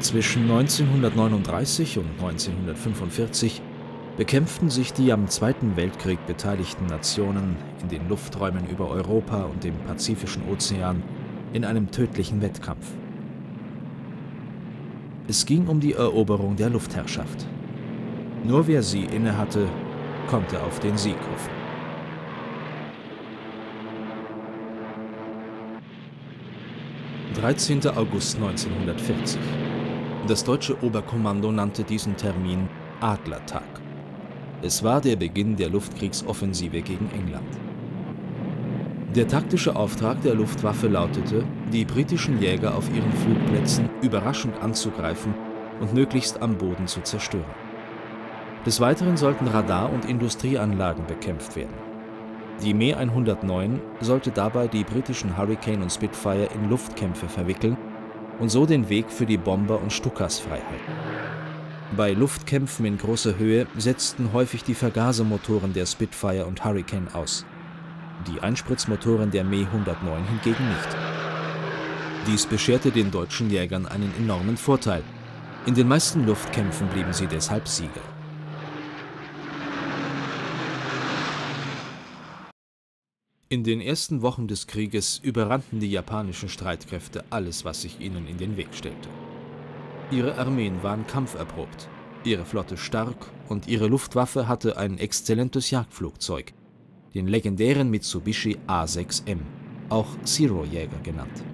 Zwischen 1939 und 1945 bekämpften sich die am Zweiten Weltkrieg beteiligten Nationen in den Lufträumen über Europa und dem Pazifischen Ozean in einem tödlichen Wettkampf. Es ging um die Eroberung der Luftherrschaft. Nur wer sie innehatte, konnte auf den Sieg hoffen. »13. August 1940. Das deutsche Oberkommando nannte diesen Termin Adlertag. Es war der Beginn der Luftkriegsoffensive gegen England. Der taktische Auftrag der Luftwaffe lautete, die britischen Jäger auf ihren Flugplätzen überraschend anzugreifen und möglichst am Boden zu zerstören. Des Weiteren sollten Radar- und Industrieanlagen bekämpft werden. Die Me 109 sollte dabei die britischen Hurricane und Spitfire in Luftkämpfe verwickeln und so den Weg für die Bomber und Stukas freihalten. Bei Luftkämpfen in großer Höhe setzten häufig die Vergasermotoren der Spitfire und Hurricane aus. Die Einspritzmotoren der Me 109 hingegen nicht. Dies bescherte den deutschen Jägern einen enormen Vorteil. In den meisten Luftkämpfen blieben sie deshalb Sieger. In den ersten Wochen des Krieges überrannten die japanischen Streitkräfte alles, was sich ihnen in den Weg stellte. Ihre Armeen waren kampferprobt, ihre Flotte stark und ihre Luftwaffe hatte ein exzellentes Jagdflugzeug, den legendären Mitsubishi A6M, auch Zero-Jäger genannt